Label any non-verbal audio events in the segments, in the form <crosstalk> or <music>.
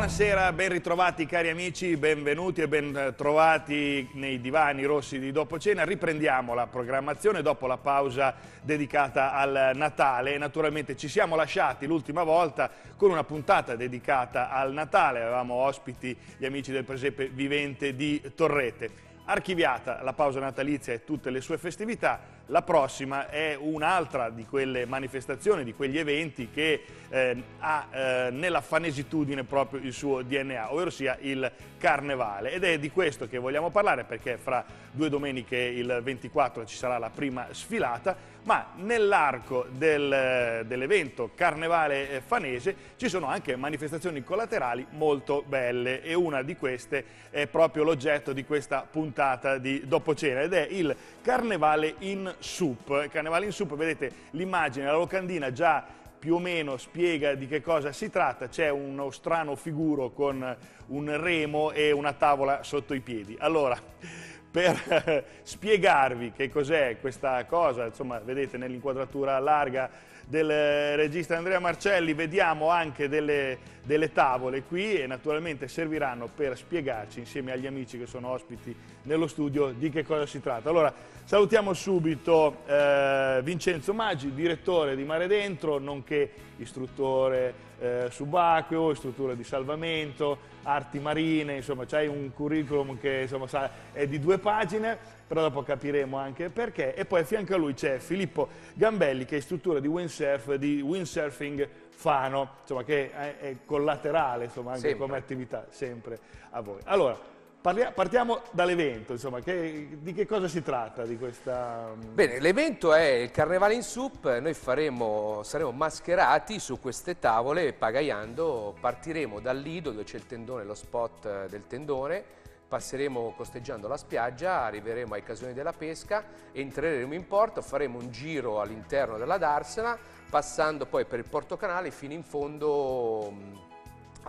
Buonasera, ben ritrovati cari amici, benvenuti e ben trovati nei divani rossi di dopo cena. Riprendiamo la programmazione dopo la pausa dedicata al Natale. Naturalmente ci siamo lasciati l'ultima volta con una puntata dedicata al Natale. Avevamo ospiti gli amici del presepe vivente di Torrete. Archiviata la pausa natalizia e tutte le sue festività, la prossima è un'altra di quelle manifestazioni, di quegli eventi che eh, ha eh, nella fanesitudine proprio il suo DNA, ovvero sia il carnevale. Ed è di questo che vogliamo parlare perché fra due domeniche, il 24, ci sarà la prima sfilata, ma nell'arco del, dell'evento carnevale fanese ci sono anche manifestazioni collaterali molto belle e una di queste è proprio l'oggetto di questa puntata di dopo cena ed è il carnevale in soup. Carnevale in soup, vedete l'immagine, la locandina già più o meno spiega di che cosa si tratta, c'è uno strano figuro con un remo e una tavola sotto i piedi. Allora, <laughs> per spiegarvi che cos'è questa cosa, insomma, vedete nell'inquadratura larga del regista Andrea Marcelli, vediamo anche delle, delle, tavole qui e naturalmente serviranno per spiegarci insieme agli amici che sono ospiti nello studio di che cosa si tratta. Allora, salutiamo subito eh, Vincenzo Maggi, direttore di Mare Dentro, nonché istruttore eh, subacqueo, istruttore di salvamento, arti marine, insomma c'hai un curriculum che insomma, è di due pagine, però dopo capiremo anche perché. E poi a fianco a lui c'è Filippo Gambelli che è istruttore di windsurf, di windsurfing Fano, insomma, che è, collaterale insomma, anche sempre. come attività sempre a voi. Allora, Partiamo dall'evento, insomma, che, di che cosa si tratta di questa... Mm? Bene, l'evento è il Carnevale in Soup, noi faremo, saremo mascherati su queste tavole pagaiando, partiremo dal lido dove c'è il tendone, lo spot del tendone, passeremo costeggiando la spiaggia, arriveremo ai casoni della pesca, entreremo in porto, faremo un giro all'interno della Darsena, passando poi per il Porto Canale fino in fondo mm,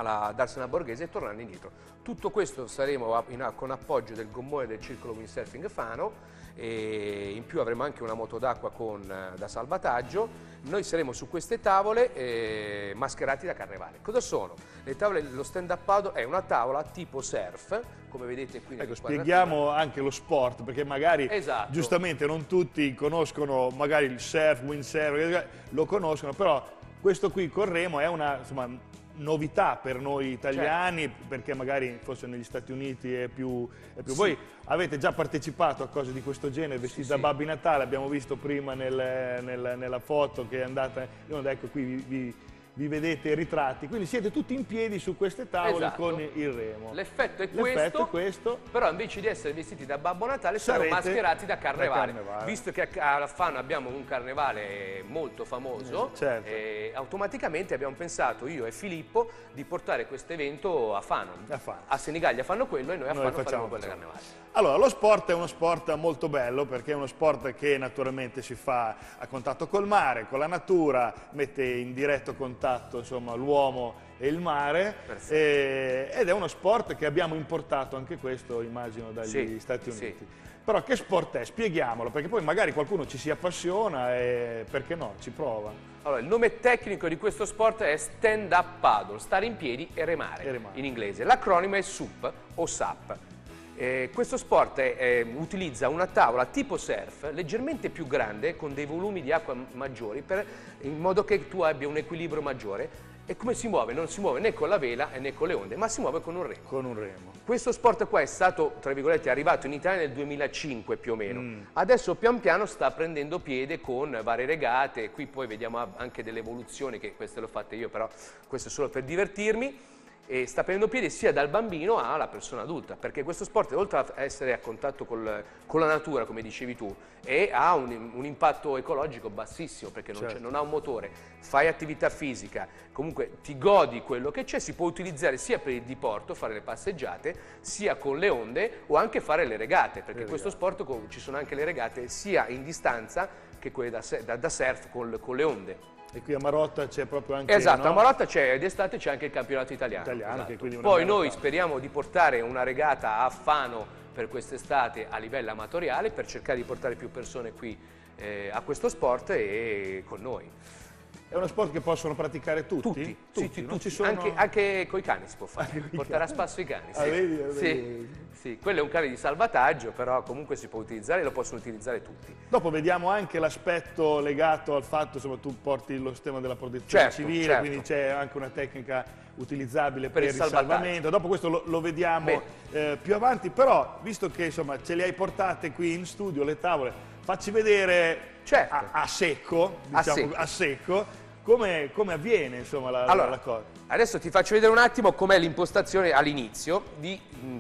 alla Darsena Borghese e tornando indietro. Tutto questo saremo in, con appoggio del gommone del Circolo Windsurfing Fano e in più avremo anche una moto d'acqua da salvataggio. Noi saremo su queste tavole eh, mascherati da carnevale. Cosa sono? Le tavole, lo stand-up paddle è una tavola tipo surf, come vedete qui ecco, spieghiamo anche lo sport, perché magari esatto. giustamente non tutti conoscono magari il surf, windsurf, lo conoscono, però questo qui corremo è una, insomma, novità per noi italiani certo. perché magari forse negli Stati Uniti è più, è più... Sì. voi avete già partecipato a cose di questo genere vestiti sì, da sì. Babbi Natale abbiamo visto prima nel, nel, nella foto che è andata io ecco qui vi, vi vi vedete ritratti, quindi siete tutti in piedi su queste tavole esatto. con il remo. L'effetto è, è, questo, però invece di essere vestiti da Babbo Natale saremo mascherati da carnevale. da carnevale. Visto che a Fano abbiamo un carnevale molto famoso, certo. eh, automaticamente abbiamo pensato, io e Filippo, di portare questo evento a Fano. A, Fano. a Senigallia fanno quello e noi a noi Fano faremo quello carnevale. Allora, lo sport è uno sport molto bello perché è uno sport che naturalmente si fa a contatto col mare, con la natura, mette in diretto contatto l'uomo e il mare e, ed è uno sport che abbiamo importato anche questo immagino dagli sì, Stati Uniti. Sì. Però che sport è? Spieghiamolo perché poi magari qualcuno ci si appassiona e perché no, ci prova. Allora, il nome tecnico di questo sport è stand up paddle, stare in piedi e remare, e remare. in inglese. L'acronimo è SUP o SAP. Eh, questo sport è, è, utilizza una tavola tipo surf leggermente più grande con dei volumi di acqua maggiori per, in modo che tu abbia un equilibrio maggiore e come si muove? Non si muove né con la vela né con le onde, ma si muove con un remo. Con un remo. Questo sport qua è stato, tra virgolette, arrivato in Italia nel 2005 più o meno. Mm. Adesso pian piano sta prendendo piede con varie regate, qui poi vediamo anche delle evoluzioni, che queste le ho fatte io, però questo è solo per divertirmi e sta prendendo piede sia dal bambino alla persona adulta, perché questo sport, oltre a essere a contatto col, con la natura, come dicevi tu, ha un, un impatto ecologico bassissimo, perché non, certo. non, ha un motore, fai attività fisica, comunque ti godi quello che c'è, si può utilizzare sia per il diporto, fare le passeggiate, sia con le onde o anche fare le regate, perché in questo sport ci sono anche le regate sia in distanza che quelle da, da, da surf con, con le onde. E qui a Marotta c'è proprio anche... Esatto, no? a Marotta c'è ed estate c'è anche il campionato italiano. italiano esatto. Poi noi speriamo di portare una regata a Fano per quest'estate a livello amatoriale per cercare di portare più persone qui eh, a questo sport e con noi. È uno sport che possono praticare tutti? Tutti, tutti, sì, tutti. Sono... Anche, anche coi cani si può fare, portare a spasso i cani. Sì. Ah, vedi, ah, sì. sì, quello è un cane di salvataggio, però comunque si può utilizzare e lo possono utilizzare tutti. Dopo vediamo anche l'aspetto legato al fatto che tu porti lo sistema della protezione Certo, civile, certo. quindi c'è anche una tecnica utilizzabile Per per, il il salvamento. Dopo questo lo, lo vediamo eh, più avanti, però visto che insomma ce le hai portate qui in studio le tavole, facci vedere Certo. a, a secco, A diciamo, secco. a secco, come, come avviene insomma la, Allora, la cosa. Adesso ti faccio vedere un attimo com'è l'impostazione all'inizio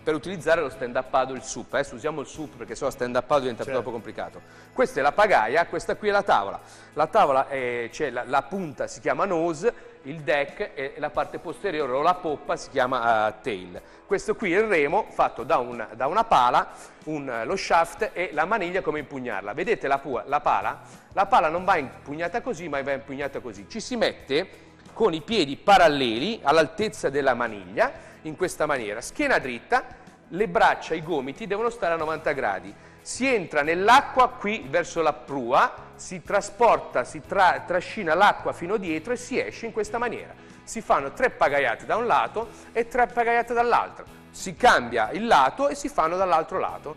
per utilizzare lo stand-up paddle il SUP. Adesso usiamo il SUP perché se no stand-up paddle diventa Certo. troppo complicato. Questa è la pagaia, questa qui è la tavola. La tavola c'è la, la punta si chiama nose, il deck e la parte posteriore o la poppa si chiama eh, tail. Questo qui è il remo fatto da una, da una pala, un- lo shaft e la maniglia come impugnarla. Vedete la, la pala? La pala non va impugnata così ma va impugnata così. Ci si mette con i piedi paralleli all'altezza della maniglia in questa maniera, schiena dritta, le braccia, i gomiti devono stare a 90 gradi. Si entra nell'acqua qui verso la prua, si trasporta, si tra- trascina l'acqua fino dietro e si esce in questa maniera. Si fanno tre pagaiate da un lato e tre pagaiate dall'altro. Si cambia il lato e si fanno dall'altro lato.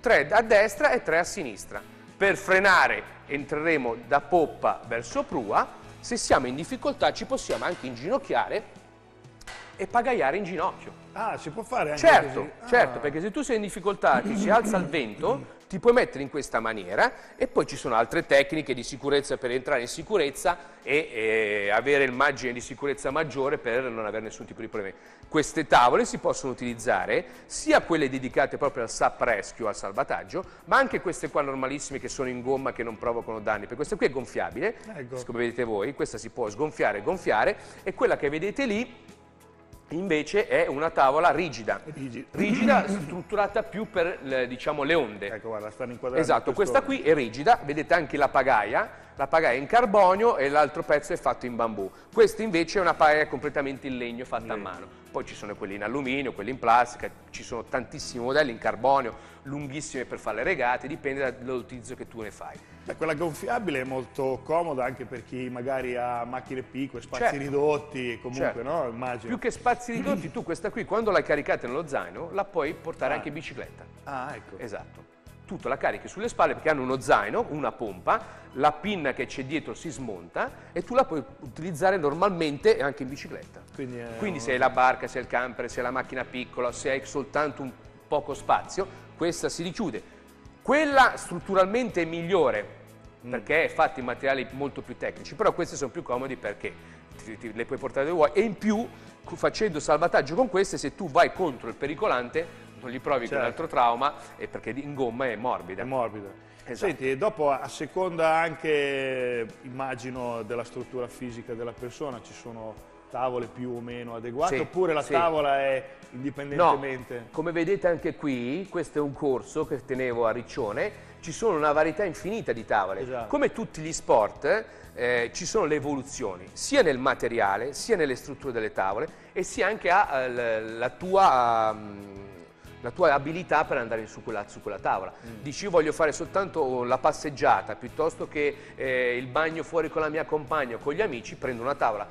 Tre a destra e tre a sinistra. Per frenare entreremo da poppa verso prua, se siamo in difficoltà ci possiamo anche inginocchiare e pagaiare in ginocchio. Ah, si può fare anche Certo, così? Ah. certo, perché se tu sei in difficoltà, ti si alza il vento, ti puoi mettere in questa maniera e poi ci sono altre tecniche di sicurezza per entrare in sicurezza e eh, avere il margine di sicurezza maggiore per non avere nessun tipo di problemi. Queste tavole si possono utilizzare sia quelle dedicate proprio al SAP rescue, al salvataggio, ma anche queste qua normalissime che sono in gomma che non provocano danni, perché questa qui è gonfiabile, Ecco. come vedete voi, questa si può sgonfiare e gonfiare e quella che vedete lì invece è una tavola rigida, Rigida. rigida <clears throat> strutturata più per diciamo, le onde. Ecco, guarda, stanno inquadrando. Esatto, questa qui è rigida, vedete anche la pagaia, la pagaia è in carbonio e l'altro pezzo è fatto in bambù. Questa invece è una pagaia completamente in legno fatta a mano. Poi ci sono quelli in alluminio, quelli in plastica, ci sono tantissimi modelli in carbonio, lunghissime per fare le regate, dipende dall'utilizzo che tu ne fai. Beh, quella gonfiabile è molto comoda anche per chi magari ha macchine piccole, spazi Certo. ridotti, comunque, Certo. no? Immagino. Più che spazi ridotti, tu questa qui quando l'hai caricata nello zaino la puoi portare Ah. anche in bicicletta. Ah, ecco. Esatto. Tutto la carichi sulle spalle perché hanno uno zaino, una pompa, la pinna che c'è dietro si smonta e tu la puoi utilizzare normalmente anche in bicicletta. Quindi, è Quindi se hai la barca, se hai il camper, se hai la macchina piccola, se hai soltanto un poco spazio, questa si richiude. Quella strutturalmente è migliore perché è fatta in materiali molto più tecnici, però queste sono più comodi perché ti- ti- le puoi portare dove vuoi e in più facendo salvataggio con queste se tu vai contro il pericolante non gli provi Certo. un altro trauma perché in gomma è morbida. È morbida. Esatto. Senti, e dopo a seconda anche, immagino, della struttura fisica della persona, ci sono tavole più o meno adeguate, Sì, oppure la sì. tavola è No, indipendentemente... come vedete anche qui, questo è un corso che tenevo a Riccione, ci sono una varietà infinita di tavole. Esatto. Come tutti gli sport, eh, ci sono le evoluzioni, sia nel materiale, sia nelle strutture delle tavole e sia anche a, eh, l- la tua... mm, la tua abilità per andare su quella, su quella tavola. Mm. Dici io voglio fare soltanto la passeggiata piuttosto che eh, il bagno fuori con la mia compagna o con gli amici, prendo una tavola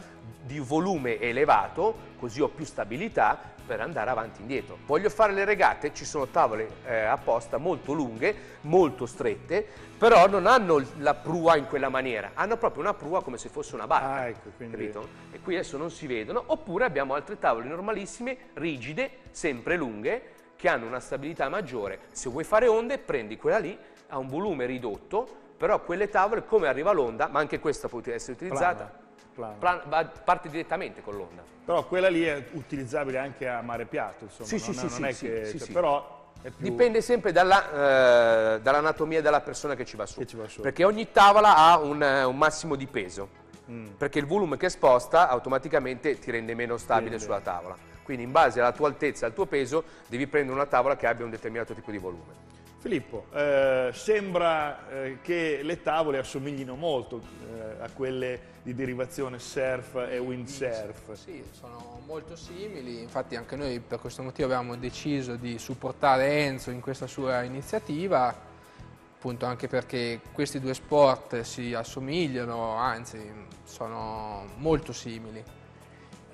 di volume elevato, così ho più stabilità per andare avanti e indietro. Voglio fare le regate, ci sono tavole eh, apposta molto lunghe, molto strette, però non hanno la prua in quella maniera, hanno proprio una prua come se fosse una barca. Ah, ecco, quindi- capito? E qui adesso non si vedono, oppure abbiamo altre tavole normalissime, rigide, sempre lunghe, che hanno una stabilità maggiore. Se vuoi fare onde, prendi quella lì, ha un volume ridotto, però quelle tavole, come arriva l'onda, ma anche questa può essere utilizzata, Plana, plana. plan- va- parte direttamente con l'onda. Però quella lì è utilizzabile anche a mare piatto, insomma, Sì, sì, non, sì, non sì, è che... sì, cioè, sì. Però è più... Dipende sempre dalla, eh, dall'anatomia della persona che ci va su. Che ci va su. Perché ogni tavola ha un, eh, un massimo di peso. Mm. Perché il volume che sposta automaticamente ti rende meno stabile Rende. sulla tavola. Quindi in base alla tua altezza e al tuo peso devi prendere una tavola che abbia un determinato tipo di volume. Filippo, eh, sembra eh, che le tavole assomiglino molto eh, a quelle di derivazione surf e windsurf. Sì, sono molto simili, infatti anche noi per questo motivo abbiamo deciso di supportare Enzo in questa sua iniziativa. appunto anche perché questi due sport si assomigliano, anzi sono molto simili.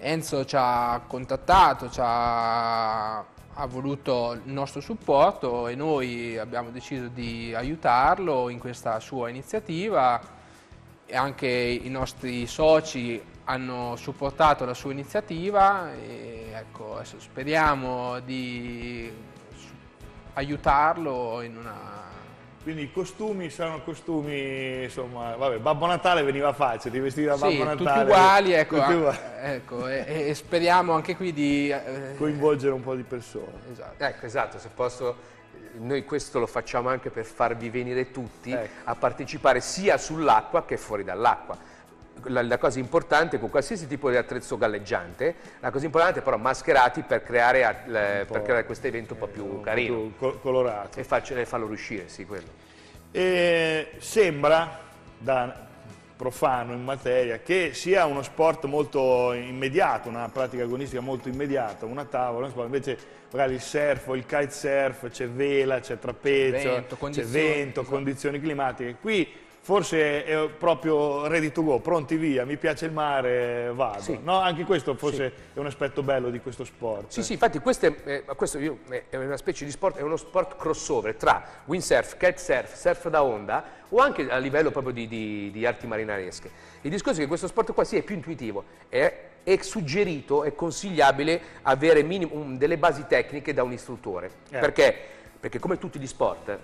Enzo ci ha contattato, ci ha, ha voluto il nostro supporto e noi abbiamo deciso di aiutarlo in questa sua iniziativa e anche i nostri soci hanno supportato la sua iniziativa e ecco, speriamo di aiutarlo in una quindi i costumi saranno costumi, insomma, vabbè, Babbo Natale veniva facile, ti vestivi da Babbo sì, Natale. tutti uguali, ecco, tutti uguali. ecco e, e, speriamo anche qui di... Eh, Coinvolgere un po' di persone. Esatto. Ecco, esatto, se posso, noi questo lo facciamo anche per farvi venire tutti ecco. a partecipare sia sull'acqua che fuori dall'acqua la, la, cosa importante con qualsiasi tipo di attrezzo galleggiante, la cosa importante è però mascherati per creare, per creare questo evento un po' più un carino. Po più colorato. E, faccio, e farlo riuscire, sì, quello. E sembra, da profano in materia, che sia uno sport molto immediato, una pratica agonistica molto immediata, una tavola, invece magari il surf o il kitesurf, c'è vela, c'è trapezio, c'è vento, esatto. condizioni climatiche. Qui forse è proprio ready to go, pronti via, mi piace il mare, vado. Sì. No? Anche questo forse sì. è un aspetto bello di questo sport. Sì, sì, infatti questo, è, questo è, una specie di sport, è uno sport crossover tra windsurf, kitesurf, surf da onda o anche a livello proprio di, di, di arti marinaresche. Il discorso è che questo sport qua sì è più intuitivo, è, è suggerito, è consigliabile avere minimo, delle basi tecniche da un istruttore. Eh. Perché? Perché come tutti gli sport,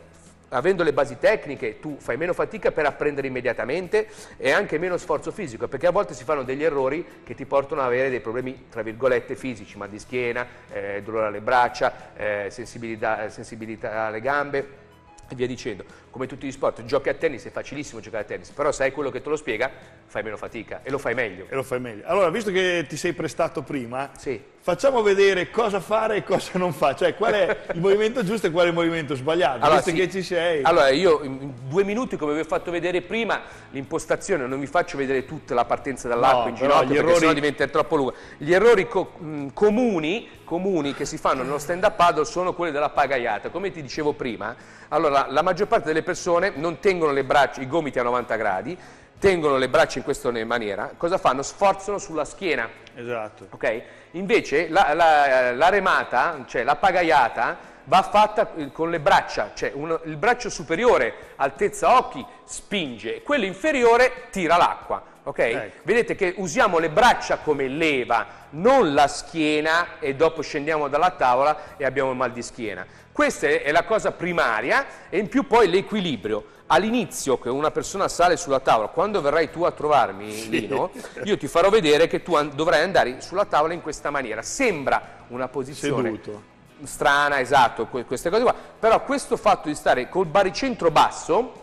avendo le basi tecniche tu fai meno fatica per apprendere immediatamente e anche meno sforzo fisico perché a volte si fanno degli errori che ti portano ad avere dei problemi tra virgolette fisici, mal di schiena, eh, dolore alle braccia, eh, sensibilità, sensibilità alle gambe e via dicendo. Come tutti gli sport, giochi a tennis è facilissimo giocare a tennis, però sai quello che te lo spiega, fai meno fatica e lo fai meglio. E lo fai meglio. Allora, visto che ti sei prestato prima, sì. facciamo vedere cosa fare e cosa non fare, cioè qual è <laughs> il movimento giusto e qual è il movimento sbagliato, allora, visto sì. che ci sei. Allora, io in due minuti, come vi ho fatto vedere prima, l'impostazione, non vi faccio vedere tutta la partenza dall'acqua no, in ginocchio, perché errori... sennò diventa troppo lunga. Gli errori co comuni, comuni che si fanno nello stand-up paddle sono quelli della pagaiata. Come ti dicevo prima, allora, la maggior parte delle persone non tengono le braccia, i gomiti a 90 gradi, tengono le braccia in questa maniera, cosa fanno? Sforzano sulla schiena. Esatto. Okay? Invece la, la, la, remata, cioè la pagaiata, va fatta con le braccia, cioè un, il braccio superiore, altezza occhi, spinge, quello inferiore tira l'acqua. Okay? Ecco. Vedete che usiamo le braccia come leva, non la schiena e dopo scendiamo dalla tavola e abbiamo il mal di schiena. Questa è la cosa primaria e in più poi l'equilibrio. All'inizio che una persona sale sulla tavola, quando verrai tu a trovarmi, sì. Lino, io ti farò vedere che tu dovrai andare sulla tavola in questa maniera. Sembra una posizione Seduto. strana, esatto, queste cose qua, però questo fatto di stare col baricentro basso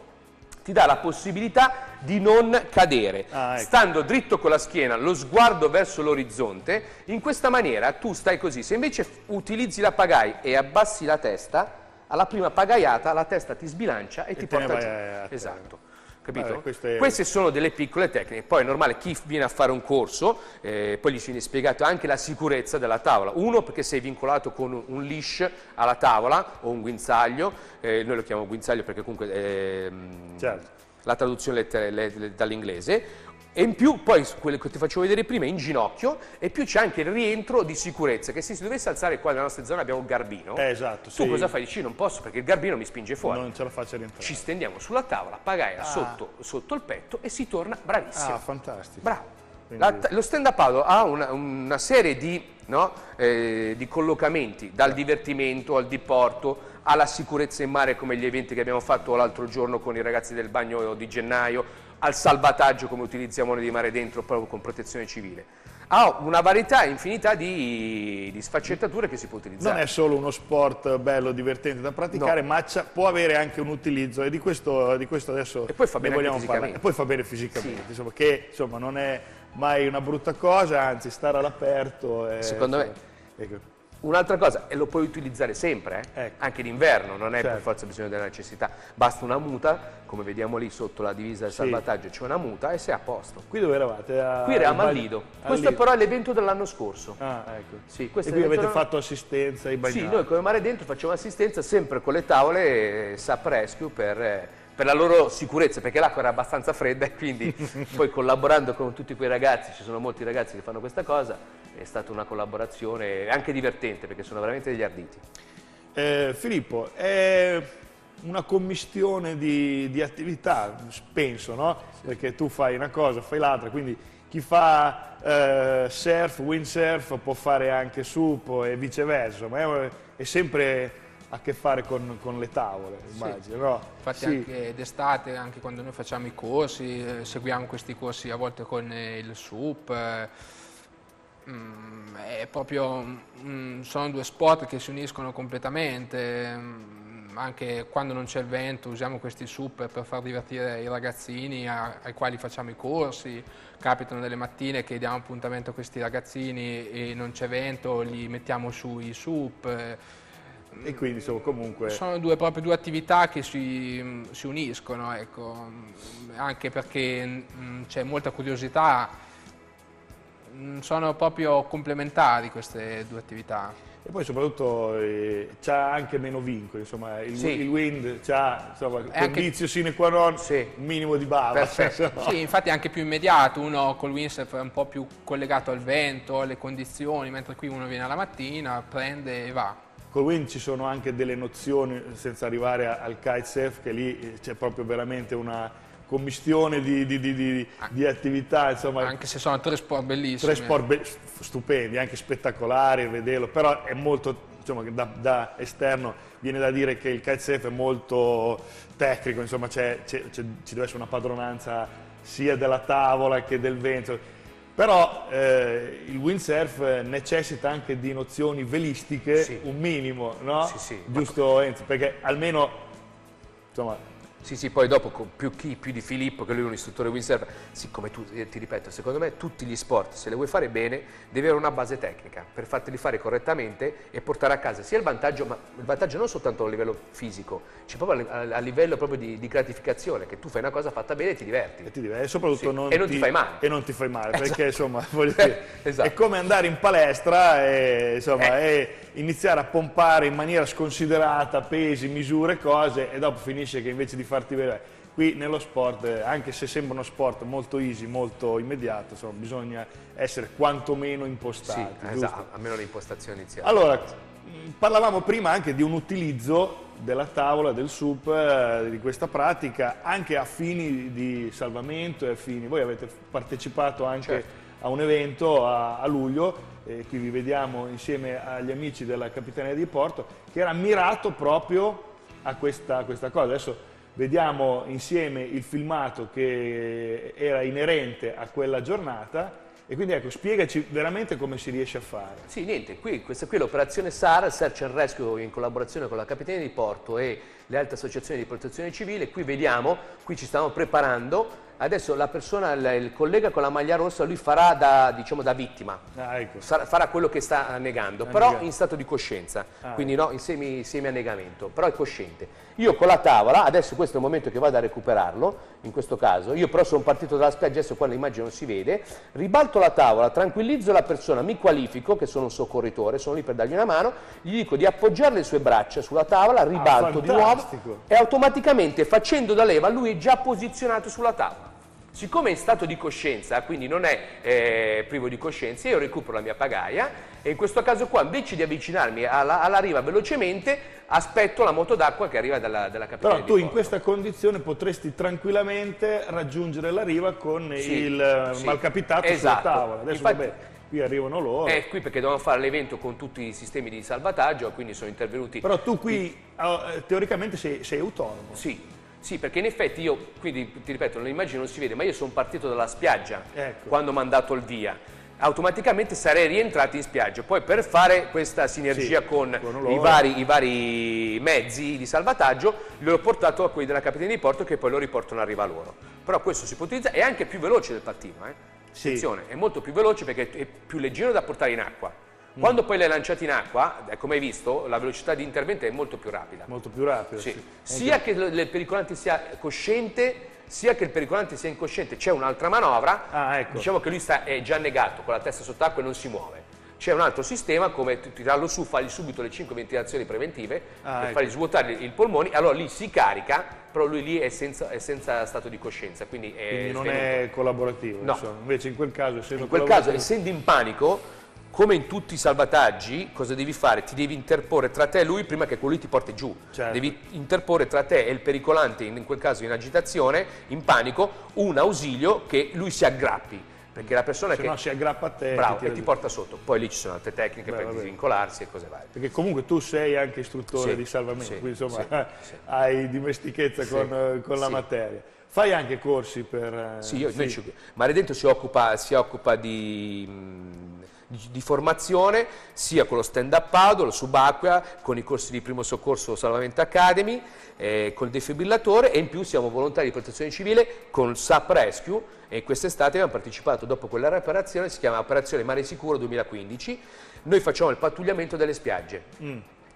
ti dà la possibilità di non cadere. Ah, ecco. Stando dritto con la schiena, lo sguardo verso l'orizzonte, in questa maniera tu stai così. Se invece utilizzi la pagai e abbassi la testa, alla prima pagaiata la testa ti sbilancia e, e ti porta giù. Esatto. Capito? Vabbè, Queste sono delle piccole tecniche, poi è normale chi viene a fare un corso, eh, poi gli viene spiegato anche la sicurezza della tavola. Uno perché sei vincolato con un leash alla tavola o un guinzaglio, eh, noi lo chiamiamo guinzaglio perché comunque è mm, certo. La traduzione dall'inglese, e in più poi quello che ti facevo vedere prima in ginocchio e più c'è anche il rientro di sicurezza che se si dovesse alzare qua nella nostra zona abbiamo il garbino. Eh, esatto, tu sì. cosa fai? dici non posso perché il garbino mi spinge fuori. Non ce la faccio rientrare. Ci stendiamo sulla tavola pagaia ah. sotto, sotto, il petto e si torna bravissimo. Ah fantastico. Bravo. La, lo stand up paddle ha una, una serie di, no, eh, di collocamenti dal divertimento al diporto alla sicurezza in mare come gli eventi che abbiamo fatto l'altro giorno con i ragazzi del bagno di gennaio al salvataggio come utilizziamo noi di mare dentro proprio con protezione civile. Ha una varietà infinità di, di, sfaccettature che si può utilizzare. Non è solo uno sport bello, divertente da praticare, no. ma può avere anche un utilizzo e di questo, di questo adesso e poi fa bene vogliamo parlare. E poi fa bene fisicamente, sì. insomma, che insomma, non è mai una brutta cosa, anzi stare all'aperto. Secondo me... Ecco Un'altra cosa, e lo puoi utilizzare sempre, eh? Ecco. anche d'inverno, non è Certo. per forza bisogno della necessità. Basta una muta, come vediamo lì sotto la divisa del Sì. salvataggio, c'è una muta e sei a posto. Qui dove eravate? A- Qui eravamo al al Bagno- Lido. al Questo Lido. però è l'evento dell'anno scorso. Ah, ecco. Sì, e qui avete fatto assistenza ai bagnati? Sì, noi come Mare Dentro facciamo assistenza sempre con le tavole SAP Rescue per, eh, per la loro sicurezza, perché l'acqua era abbastanza fredda e quindi <laughs> poi collaborando con tutti quei ragazzi, ci sono molti ragazzi che fanno questa cosa, è stata una collaborazione anche divertente perché sono veramente degli arditi. Eh, Filippo, è una commistione di, di attività, penso, no? Perché tu fai una cosa, fai l'altra, quindi chi fa eh, surf, windsurf può fare anche sup e viceversa, ma è, è sempre a che fare con, con le tavole, immagino, no? Infatti Sì. anche d'estate, anche quando noi facciamo i corsi, eh, seguiamo questi corsi a volte con eh, il SUP, eh, mm, è proprio, mm, sono due sport che si uniscono completamente, mm, anche quando non c'è il vento usiamo questi SUP per far divertire i ragazzini a- ai quali facciamo i corsi, capitano delle mattine che diamo appuntamento a questi ragazzini e non c'è vento, li mettiamo sui SUP. E quindi insomma comunque... sono due, proprio due attività che si, si uniscono, ecco, anche perché mm, c'è molta curiosità, Mm, sono proprio complementari queste due attività. E poi soprattutto eh, c'ha anche meno vincoli, insomma, il, Sì. il wind c'ha, insomma, È anche- condizio sine qua non, Sì. un minimo di bava. Perfetto. <laughs> se no- Sì, infatti è anche più immediato, uno col windsurf è un po' più collegato al vento, alle condizioni, mentre qui uno viene alla mattina, prende e va. Col wind ci sono anche delle nozioni, senza arrivare al kitesurf, che lì eh, c'è proprio veramente una commistione di, di- di- di- attività, insomma, Anche se sono tre sport bellissimi. tre sport be- stupendi, anche spettacolari, vederlo, però è molto, insomma, da, da esterno viene da dire che il kitesurf è molto tecnico, insomma, c'è- c'è- c'è- ci deve essere una padronanza sia della tavola che del vento. Però eh, il windsurf necessita anche di nozioni velistiche, Sì. un minimo, no? Sì, sì. Giusto Enzo? Perché almeno, insomma, Sì, sì, poi dopo con più chi, più di Filippo, che lui è un istruttore windsurf, sì, come tu, eh, ti ripeto, secondo me tutti gli sport, se li vuoi fare bene, devi avere una base tecnica per farteli fare correttamente e portare a casa sia il vantaggio, ma il vantaggio non soltanto a livello fisico, c'è proprio a, a livello proprio di, di gratificazione, che tu fai una cosa fatta bene e ti diverti. e ti diverti, e soprattutto Sì, non, e non ti fai male. E non ti fai male, perché insomma, <laughs> voglio dire, <laughs> Esatto. è come andare in palestra e, insomma, e iniziare a pompare in maniera sconsiderata pesi, misure, cose e dopo finisce che invece di farti vedere. Qui nello sport, eh, anche se sembra uno sport molto easy, molto immediato, insomma, bisogna essere quantomeno Sì, impostati. giusto? esatto, almeno l'impostazione iniziale. Allora, mh, parlavamo prima anche di un utilizzo della tavola, del SUP, eh, di questa pratica, anche a fini di salvamento e a fini... Voi avete partecipato anche Certo. a un evento a, a luglio, eh, qui vi vediamo insieme agli amici della Capitaneria di Porto, che era mirato proprio a questa, a questa cosa. Adesso vediamo insieme il filmato che era inerente a quella giornata e quindi ecco, spiegaci veramente come si riesce a fare. Sì, niente, qui, questa qui è l'operazione SAR, Search and Rescue in collaborazione con la Capitaneria di Porto e le altre associazioni di protezione civile. Qui vediamo, qui ci stiamo preparando, adesso la persona, il, collega con la maglia rossa, lui farà da, diciamo, da vittima, Ah, ecco. Farà quello che sta negando, però in stato di coscienza, Ah, quindi no, in semi, semi-annegamento, però è cosciente. Io con la tavola, adesso questo è il momento che vado a recuperarlo, in questo caso, io però sono partito dalla spiaggia, adesso qua l'immagine non si vede, ribalto la tavola, tranquillizzo la persona, mi qualifico, che sono un soccorritore, sono lì per dargli una mano, gli dico di appoggiare le sue braccia sulla tavola, ribalto di nuovo e automaticamente facendo da leva lui è già posizionato sulla tavola. Siccome è in stato di coscienza, quindi non è eh, privo di coscienza, io recupero la mia pagaia e in questo caso qua, invece di avvicinarmi alla, alla riva velocemente, aspetto la moto d'acqua che arriva dalla, dalla Però capitale tu di in questa condizione potresti tranquillamente raggiungere la riva con Sì, il eh, sì. malcapitato Esatto. sulla tavola. Adesso Infatti- vabbè, qui arrivano loro. È qui perché dovevamo fare l'evento con tutti i sistemi di salvataggio, quindi sono intervenuti Però tu qui eh, teoricamente sei, sei autonomo. Sì, sì, perché in effetti io, quindi ti ripeto, nell'immagine non si vede, ma io sono partito dalla spiaggia Ecco. quando mi hanno dato il via. Automaticamente sarei rientrato in spiaggia. Poi per fare questa sinergia Sì, con, con i, vari, i vari mezzi di salvataggio, li ho portato a quelli della Capitaneria di Porto che poi lo riportano a riva loro. Però questo si può utilizzare, è anche più veloce del pattino, eh? Sì. Attenzione, è molto più veloce perché è più leggero da portare in acqua. Quando poi l'hai lanciato in acqua, eh, come hai visto, la velocità di intervento è molto più rapida. Molto più rapido. Sì. sì. Sia che il pericolante sia cosciente, sia che il pericolante sia incosciente. C'è un'altra manovra, Ah, ecco. diciamo che lui sta, è già negato, con la testa sott'acqua e non si muove. C'è un altro sistema, come tirarlo su, fargli subito le 5 ventilazioni preventive, Ah, per ecco. fargli svuotare i polmoni, allora lì si carica, però lui lì è senza, è senza stato di coscienza, quindi è Quindi non svenuto. è collaborativo. No. Invece in quel caso, essendo In quel caso, essendo in panico, come in tutti i salvataggi, cosa devi fare? Ti devi interporre tra te e lui prima che quello ti porti giù. Certo. Devi interporre tra te e il pericolante, in quel caso in agitazione, in panico, un ausilio che lui si aggrappi. Perché la persona se che... no si aggrappa a te Bravo, tira e ti porta sotto. Poi lì ci sono altre tecniche Beh, per vabbè. disincolarsi e cose varie. Perché comunque tu sei anche istruttore Sì, di salvamento, sì, quindi insomma sì, <laughs> hai dimestichezza con, eh, con la materia. Fai anche corsi per... eh, Sì, io, noi sì. ci- Mare Dentro si occupa, si occupa di, mh, di- di formazione sia con lo stand-up paddle, subacquea, con i corsi di primo soccorso Salvamento Academy, eh, col defibrillatore e in più siamo volontari di protezione civile con il SAP Rescue e quest'estate abbiamo partecipato dopo quella reparazione, si chiama Operazione Mare Sicuro 2015, noi facciamo il pattugliamento delle spiagge.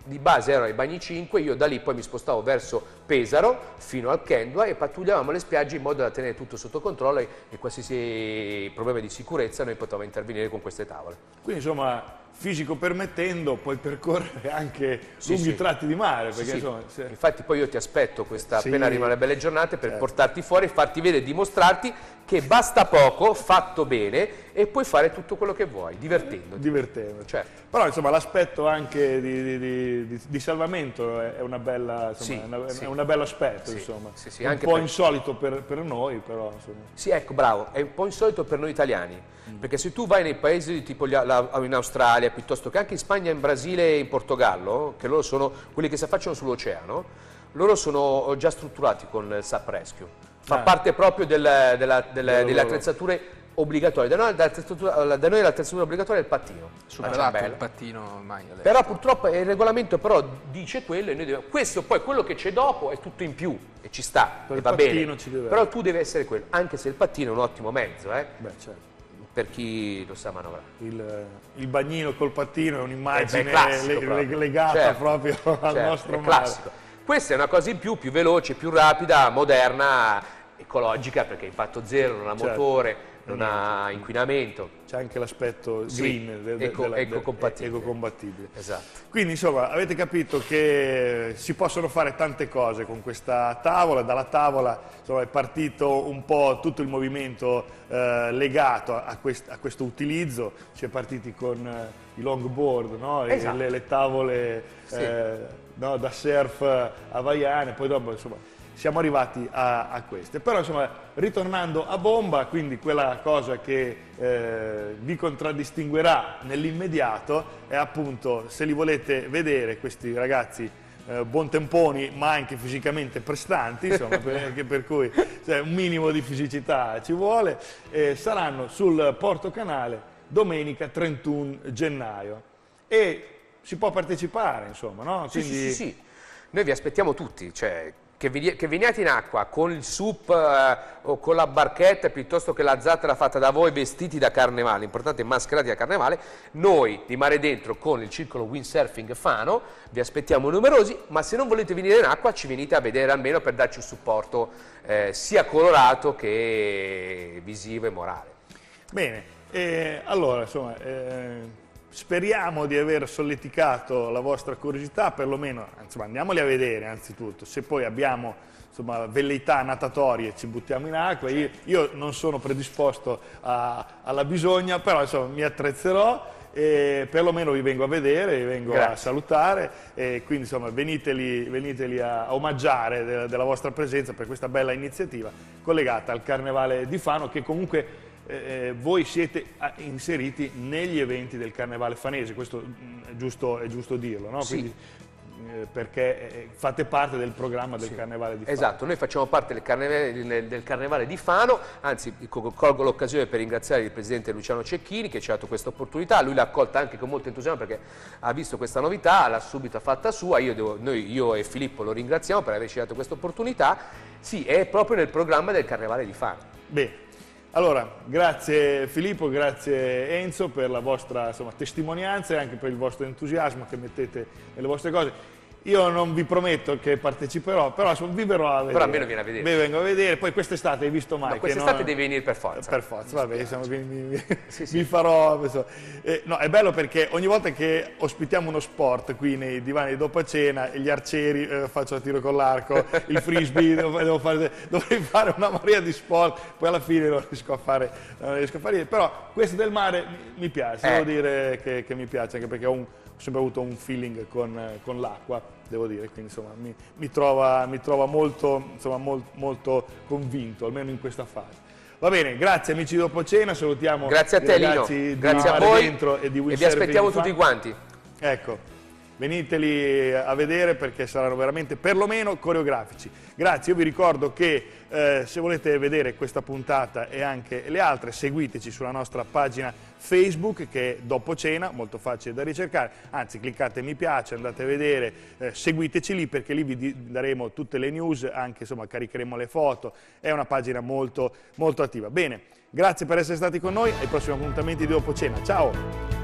Di base erano i bagni 5, io da lì poi mi spostavo verso Pesaro fino al Kendua e pattugliavamo le spiagge in modo da tenere tutto sotto controllo e, e qualsiasi problema di sicurezza noi potevamo intervenire con queste tavole. Quindi insomma, fisico permettendo, puoi percorrere anche Sì, lunghi sì. tratti di mare, perché Sì, insomma... se- Infatti poi io ti aspetto questa, appena arrivano le belle giornate per Certo. portarti fuori, farti vedere dimostrarti che basta poco, fatto bene e puoi fare tutto quello che vuoi, divertendoti. divertente. Certo. Però insomma l'aspetto anche di, di- di- di- salvamento è una bella, insomma, è una- è un bello aspetto, insomma. un po' per- insolito per, per noi, però insomma. Sì, ecco, bravo, è un po' insolito per noi italiani, perché se tu vai nei paesi tipo la- in Australia, piuttosto che anche in Spagna, in Brasile e in Portogallo, che loro sono quelli che si affacciano sull'oceano, loro sono già strutturati con il SAP Rescue. Fa Ah. parte proprio del- della- delle, Loro- delle attrezzature obbligatorie. Da noi, l'attrezzatura- da noi l'attrezzatura obbligatoria è il pattino. Superato la il pattino ormai adesso. Però purtroppo il regolamento però dice quello e noi dobbiamo... Questo poi quello che c'è dopo è tutto in più e ci sta e va bene. Però tu devi essere quello, anche se il pattino è un ottimo mezzo, eh, Beh, certo. Per chi lo sa manovrare. Il, il bagnino col pattino è un'immagine Eh le- proprio. legata Certo, proprio al certo, nostro classico. Questa è una cosa in più, più veloce, più rapida, moderna, ecologica perché impatto zero, non ha Certo. motore, non ha inquinamento. C'è anche l'aspetto Sì, green, de- eco- ecocompatibile. ecocompatibile. Esatto. Quindi insomma avete capito che si possono fare tante cose con questa tavola, dalla tavola insomma, è partito un po' tutto il movimento eh, legato a, quest- a questo utilizzo, si è partiti con eh, i longboard, no? Esatto. le, le tavole Sì. eh, no, da surf havaiane, poi dopo insomma siamo arrivati a, a queste. Però insomma ritornando a bomba, quindi quella cosa che eh, vi contraddistinguerà nell'immediato è appunto se li volete vedere questi ragazzi eh, buontemponi ma anche fisicamente prestanti, insomma, <laughs> per, anche per cui cioè, un minimo di fisicità ci vuole, eh, saranno sul Porto Canale domenica 31 gennaio e si può partecipare, insomma, no? Sì, sì, Quindi- sì, sì. Noi vi aspettiamo tutti, cioè che, veniate in acqua con il sup eh, o con la barchetta piuttosto che la zattera fatta da voi vestiti da carnevale, l'importante è mascherati da carnevale, noi di Mare Dentro con il circolo windsurfing Fano vi aspettiamo numerosi, ma se non volete venire in acqua ci venite a vedere almeno per darci un supporto eh, sia colorato che visivo e morale. Bene, eh, allora insomma, eh, speriamo di aver solleticato la vostra curiosità, perlomeno insomma, andiamoli a vedere anzitutto, se poi abbiamo insomma, velleità natatorie ci buttiamo in acqua, io, io non sono predisposto a- alla bisogna, però insomma, mi attrezzerò. E perlomeno vi vengo a vedere, vi vengo a Grazie. salutare e quindi insomma veniteli, veniteli a omaggiare de- della vostra presenza per questa bella iniziativa collegata al Carnevale di Fano che comunque eh, voi siete ah, inseriti negli eventi del Carnevale fanese, questo mm, è giusto, è giusto dirlo, no? Sì. Quindi, eh, perché eh, fate parte del programma del Carnevale di Fano. Esatto, noi facciamo parte del carnevale, del- carnevale di Fano, anzi co- colgo l'occasione per ringraziare il presidente Luciano Cecchini che ci ha dato questa opportunità, lui l'ha accolta anche con molto entusiasmo perché ha visto questa novità, l'ha subito fatta sua, io, devo- noi- io e Filippo lo ringraziamo per averci dato questa opportunità, sì, è proprio nel programma del carnevale di Fano. Bene, Allora, grazie Filippo, grazie Enzo per la vostra insomma, testimonianza e anche per il vostro entusiasmo che mettete nelle vostre cose. Io non vi prometto che parteciperò, però vi verrò a vedere. Però almeno viene a vedere. Vi vengo a vedere, poi quest'estate hai visto mai No, quest'estate non- devi venire per forza. Per forza, vabbè, insomma, quindi mi, <laughs> Sì, sì. mi farò... Eh, no, è bello perché ogni volta che ospitiamo uno sport qui nei divani dopo cena, gli arcieri, eh, faccio a tiro con l'arco, <laughs> il frisbee, devo, devo fare, dovrei fare una marea di sport, poi alla fine non riesco a fare, non riesco a fare niente. Però questo del mare mi, mi piace, Eh. devo dire che, che mi piace, anche perché ho, un- ho sempre avuto un feeling con, con l'acqua, devo dire, quindi insomma mi, mi trova, mi trova molto, insomma, mol- molto convinto, almeno in questa fase. Va bene, grazie amici di dopo cena, salutiamo Grazie a i te Lino, ragazzi di grazie a Mare voi Dentro e di Will e vi aspettiamo tutti quanti. Ecco, veniteli a vedere perché saranno veramente perlomeno coreografici. Grazie, io vi ricordo che eh, se volete vedere questa puntata e anche le altre, seguiteci sulla nostra pagina Facebook che è Dopo Cena, molto facile da ricercare, anzi cliccate mi piace, andate a vedere, eh, seguiteci lì perché lì vi daremo tutte le news, anche insomma caricheremo le foto, è una pagina molto, molto attiva. Bene, grazie per essere stati con noi, ai prossimi appuntamenti di Dopo Cena, ciao!